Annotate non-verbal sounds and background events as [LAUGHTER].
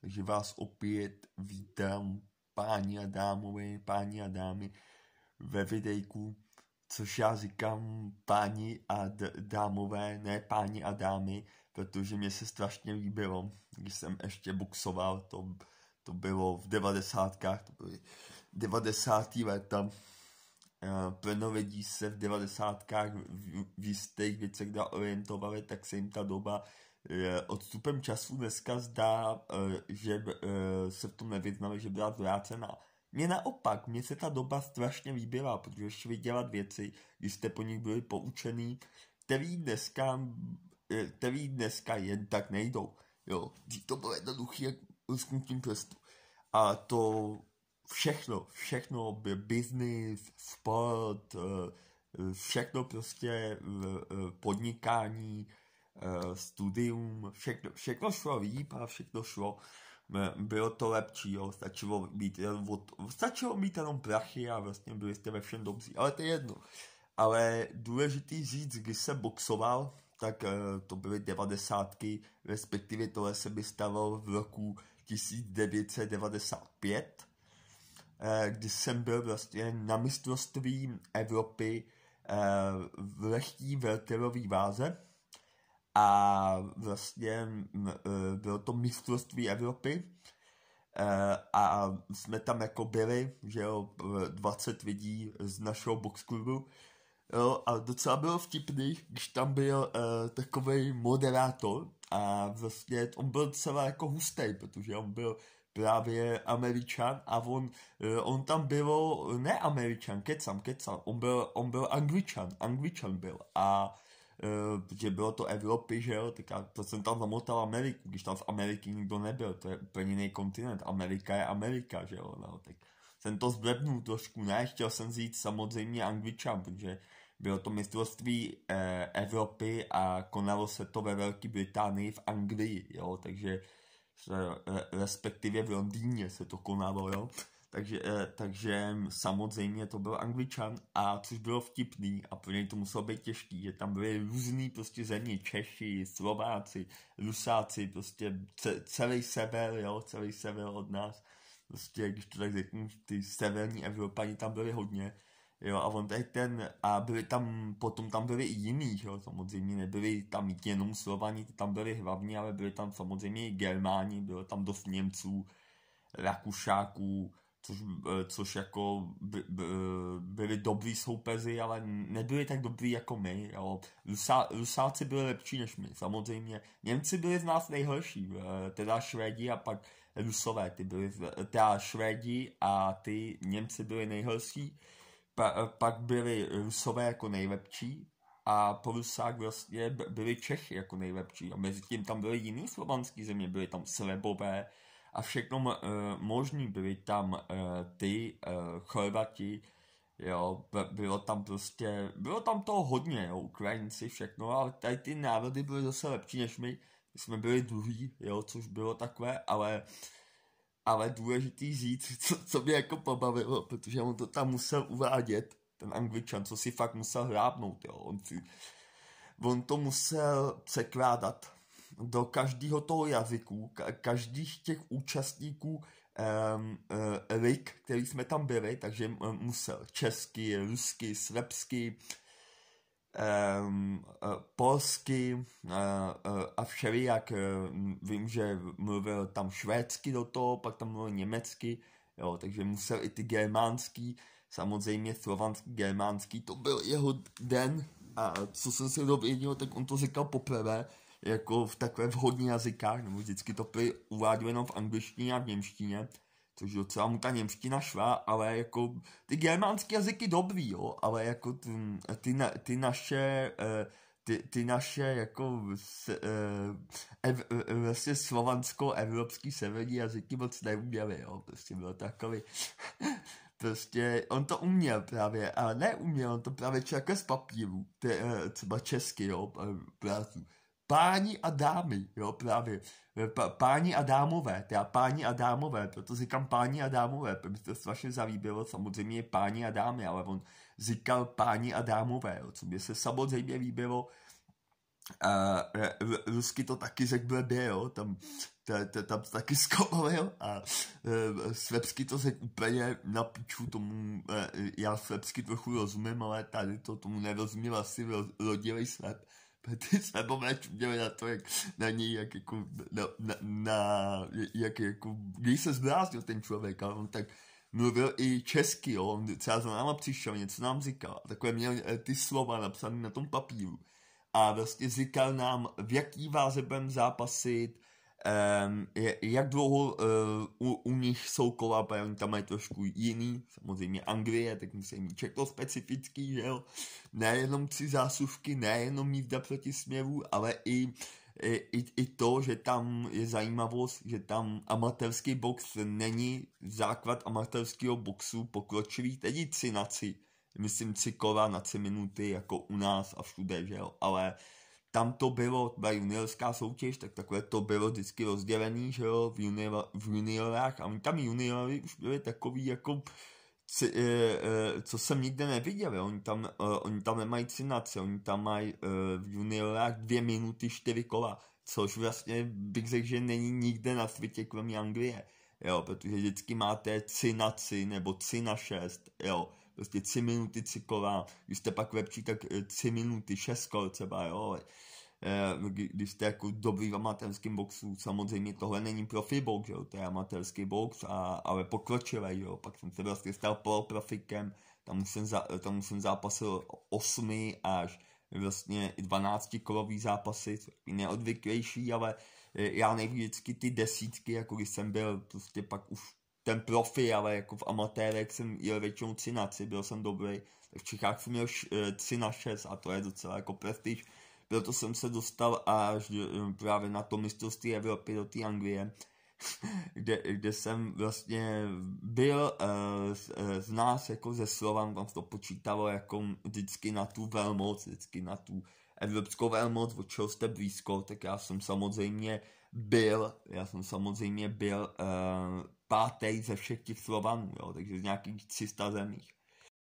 Takže vás opět vítám, páni a dámové, páni a dámy, ve videjku, což já říkám páni a dámové, ne páni a dámy, protože mě se strašně líbilo, když jsem ještě boxoval, to, to bylo v devadesátkách, to byly devadesátý léta, plnovedí se v devadesátkách v, jistých věcech dá orientovali, tak se jim ta doba odstupem času dneska zdá, že se v tom nevyznali, že byla zvrácená. Mně naopak, mně se ta doba strašně líbila, protože šli dělat věci, když jste po nich byli poučený, který dneska, který dneska jen tak nejdou. Jo, to bylo jednoduché jak lusknutím prstu. A to všechno, všechno, business, sport, eh, všechno prostě eh, podnikání, eh, studium, všechno, všechno šlo líp a všechno šlo, bylo to lepší, jo, stačilo mít, od, stačilo mít jenom prachy a vlastně byli jste ve všem dobří, ale to je jedno. Ale důležitý říct, když jsem boxoval, tak to byly devadesátky, respektive tohle se mi stalo v roku 1995, Eh, kdy jsem byl vlastně na mistrovství Evropy eh, v lehký velterový váze. A vlastně eh, bylo to mistrovství Evropy. A jsme tam jako byli, že jo, 20 lidí z našeho boxklubu Jo, a docela bylo vtipný, když tam byl uh, takový moderátor. A vlastně on byl docela jako hustý, protože on byl právě Američan a on, eh, on tam bylo, ne Američan, kecam, kecam, on byl, on byl Angličan, Angličan byl. A Uh, protože bylo to Evropy, že jo, tak já, to jsem tam zamotal Ameriku, když tam v Ameriky nikdo nebyl, to je úplně jiný kontinent, Amerika je Amerika, že jo, no, tak jsem to zblednul trošku, ne, chtěl jsem říct samozřejmě Angličan, protože bylo to mistrovství eh, Evropy a konalo se to ve Velké Británii v Anglii, jo, takže respektive v Londýně se to konalo, jo. Takže, eh, takže samozřejmě to byl Angličan a což bylo vtipný a pro něj to muselo být těžký, že tam byly různý prostě země, Češi, Slováci, Rusáci, prostě celý sever, jo, celý sever od nás. Prostě, když to tak řeknu, ty severní Evropani tam byli hodně Jo, a on tady ten, a byli tam, potom tam byli i jiní, jo, samozřejmě nebyli tam jenom Slovani, tam byli hlavní, ale byli tam samozřejmě i Germáni, bylo tam dost Němců, Rakušáků, což, eh, což jako by, by, byli dobrý soupeři, ale nebyli tak dobrý jako my. Jo. Rusá, Rusáci byli lepší než my, samozřejmě. Němci byli z nás nejhorší, eh, teda Švédi a pak Rusové, ty byli, teda Švédi a ty Němci byli nejhorší pa, pak byli Rusové jako nejlepší a po Rusách vlastně byli Čechy jako nejlepší. A mezi tím tam byly jiný slovanský země, byly tam Slebové a všechno uh, možný. Byly tam uh, ty uh, Chorvati, jo, bylo tam prostě, bylo tam toho hodně, jo, Ukrajinci, všechno, ale tady ty národy byly zase lepší než my. My jsme byli druhý, jo, což bylo takové, ale uh, ale důležitý říct, co, co mě jako pobavilo, protože on to tam musel uvádět, ten angličan, co si fakt musel hrábnout, jo. On, si, on to musel překládat do každého toho jazyku, ka, každých těch účastníků um, uh, lik, který jsme tam byli, takže musel česky, rusky, srbsky, polsky uh, uh, a všelijak vím, že mluvil tam švédsky do toho, pak tam mluvil německy, jo, takže musel i ty germánský, samozřejmě slovanský, germánský, to byl jeho den. A co jsem se dověděl, tak on to říkal poprvé, jako v takové vhodných jazykách, nebo vždycky to uváděno v angličtině a v němštině, což docela mu ta němština šla, ale jako ty germánské jazyky dobrý, jo, ale jako ty, ty, na, ty naše, eh, ty, ty naše jako eh, ev, eh, vlastně slovansko-evropský severní jazyky moc neuměli, jo, prostě bylo takový, [LAUGHS] prostě on to uměl právě, ale neuměl, on to právě čekal z papíru, třeba česky, jo, prácu páni a dámy, jo, právě, páni a dámové, teda páni a dámové, proto říkám páni a dámové, protože mi to strašně zalíbilo, samozřejmě je páni a dámy, ale on říkal páni a dámové, jo, co mě se samozřejmě líbilo, a rusky to taky řekl blbě, jo, tam, tam taky [LAUGHS] zkomolil a svebsky to řekl úplně na piču tomu, já svebsky trochu rozumím, ale tady to tomu nerozuměl asi rodilý sveb [LAUGHS] ty sebové čuměli na to, jak na něj, jak jako, na, na, na jak jako, když se zbláznil ten člověk, a on tak mluvil i česky, jo, on třeba za náma přišel, něco nám říkal, takové měl eh, ty slova napsané na tom papíru. A vlastně říkal nám, v jaký váze budeme zápasit, jak dlouho uh, u, u nich jsou kola, protože oni tam mají trošku jiný, samozřejmě Anglie, tak musí mít čeklo specifický, že jo, nejenom tři zásuvky, nejenom jízda proti směru, ale i i, i to, že tam je zajímavost, že tam amatérský box není základ amatérského boxu pokročilý, tedy tři na tři. Myslím tři kola na tři minuty, jako u nás a všude, že jo, ale tam to bylo, byla juniorská soutěž, tak takhle to bylo vždycky rozdělený, že jo, v, junior, v juniorách. A oni tam juniory už byli takový jako co, e, e, co jsem nikde neviděl, jo. Oni, tam, e, oni tam nemají cinace, oni tam mají v juniorách dvě minuty čtyři kola, což vlastně bych řekl, že není nikde na světě kromě Anglie, jo, protože vždycky máte 3 na 3 nebo 3 na 6, jo, prostě 3 minuty 3 kola, když jste pak lepší, tak 3 minuty 6 kol třeba, jo, Eh, když jste jako dobrý v amatérském boxu, samozřejmě tohle není profi box, jo, to je amatérský box, a, ale pokročilej, jo, pak jsem se vlastně stal poloprofikem, tam jsem, za, tam jsem zápasil 8 až vlastně 12 kolový zápasy, neodvyklejší, ale eh, já nejvíc ty desítky, jako když jsem byl prostě pak už ten profi, ale jako v amatérech jsem jel většinou 3 na 3, byl jsem dobrý, v Čechách jsem měl 3 eh, na 6 a to je docela jako prestiž. Proto jsem se dostal až eh, právě na to mistrovství Evropy do té Anglie, [LAUGHS] kde, kde jsem vlastně byl uh, z, z nás jako ze Slovan, tam to počítalo jako vždycky na tu velmoc, vždycky na tu evropskou velmoc, od čeho jste blízko, tak já jsem samozřejmě byl, já jsem samozřejmě byl uh, pátý ze všech těch Slovanů, jo, takže z nějakých 300 zemích.